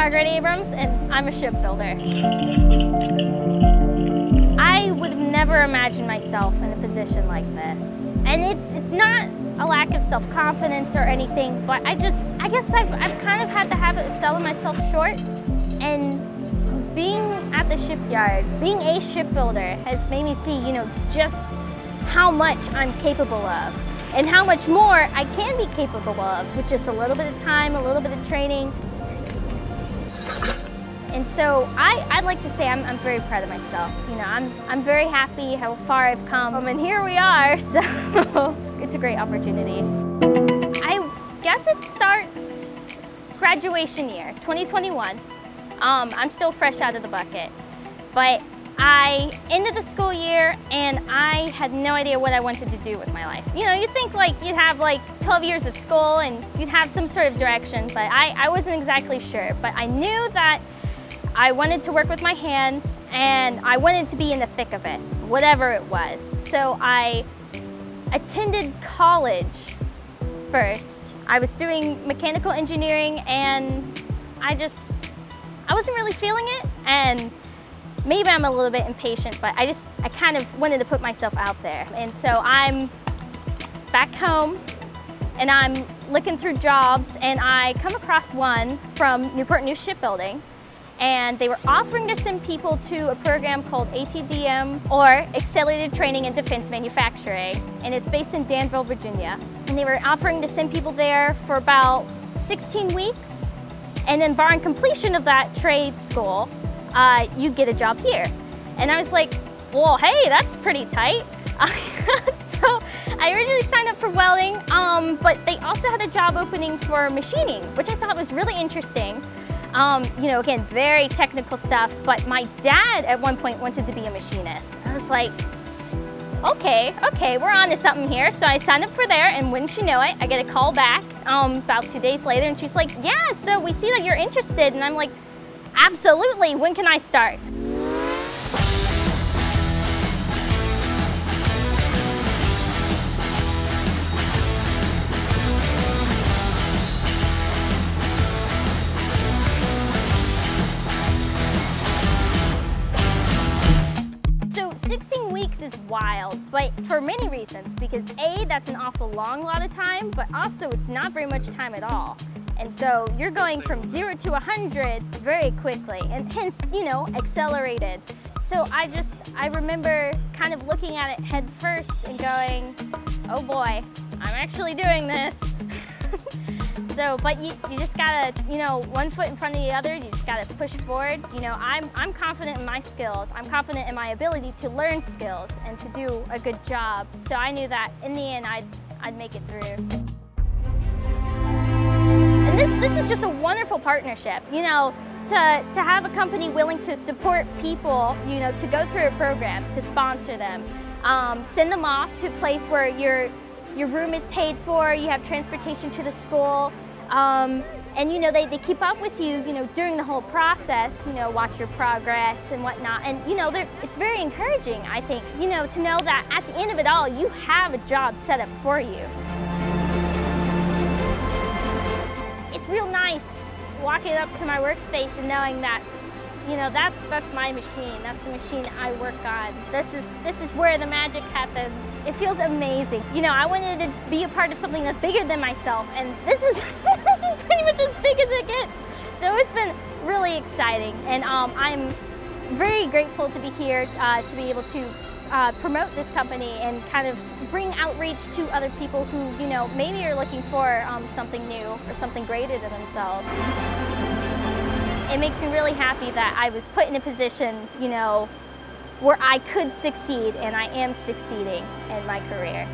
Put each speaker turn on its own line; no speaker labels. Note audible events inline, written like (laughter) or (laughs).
Margaret Abrams and I'm a shipbuilder. I would never imagined myself in a position like this. And it's, it's not a lack of self-confidence or anything, but I just, I guess I've, I've kind of had the habit of selling myself short and being at the shipyard, being a shipbuilder has made me see, you know, just how much I'm capable of and how much more I can be capable of with just a little bit of time, a little bit of training. And so I, I'd like to say I'm, I'm very proud of myself. You know, I'm, I'm very happy how far I've come and here we are, (laughs) so it's a great opportunity. I guess it starts graduation year, 2021. Um, I'm still fresh out of the bucket, but I ended the school year and I had no idea what I wanted to do with my life. You know, you think like you'd have like 12 years of school and you'd have some sort of direction, but I, I wasn't exactly sure. But I knew that I wanted to work with my hands and I wanted to be in the thick of it, whatever it was. So I attended college first. I was doing mechanical engineering and I just, I wasn't really feeling it and maybe I'm a little bit impatient, but I just, I kind of wanted to put myself out there. And so I'm back home and I'm looking through jobs and I come across one from Newport News Shipbuilding and they were offering to send people to a program called ATDM or Accelerated Training in Defense Manufacturing and it's based in Danville, Virginia. And they were offering to send people there for about 16 weeks and then barring completion of that trade school, uh, you get a job here. And I was like, well, hey, that's pretty tight. (laughs) so I originally signed up for welding, um, but they also had a job opening for machining, which I thought was really interesting. Um, you know, again, very technical stuff, but my dad at one point wanted to be a machinist. I was like, okay, okay, we're on to something here. So I signed up for there and wouldn't you know it, I get a call back um, about two days later and she's like, yeah, so we see that you're interested. And I'm like, absolutely, when can I start? Is wild, but for many reasons, because A, that's an awful long lot of time, but also it's not very much time at all. And so you're going from zero to 100 very quickly, and hence, you know, accelerated. So I just, I remember kind of looking at it head first and going, oh boy, I'm actually doing this. (laughs) So, but you, you just gotta, you know, one foot in front of the other, you just gotta push forward. You know, I'm, I'm confident in my skills. I'm confident in my ability to learn skills and to do a good job. So I knew that in the end, I'd, I'd make it through. And this, this is just a wonderful partnership. You know, to, to have a company willing to support people, you know, to go through a program, to sponsor them, um, send them off to a place where you're your room is paid for, you have transportation to the school, um, and you know, they, they keep up with you, you know, during the whole process, you know, watch your progress and whatnot. And you know, it's very encouraging, I think, you know, to know that at the end of it all, you have a job set up for you. It's real nice walking up to my workspace and knowing that you know, that's that's my machine. That's the machine I work on. This is this is where the magic happens. It feels amazing. You know, I wanted to be a part of something that's bigger than myself, and this is (laughs) this is pretty much as big as it gets. So it's been really exciting, and um, I'm very grateful to be here uh, to be able to uh, promote this company and kind of bring outreach to other people who, you know, maybe are looking for um, something new or something greater than themselves it makes me really happy that I was put in a position, you know, where I could succeed and I am succeeding in my career.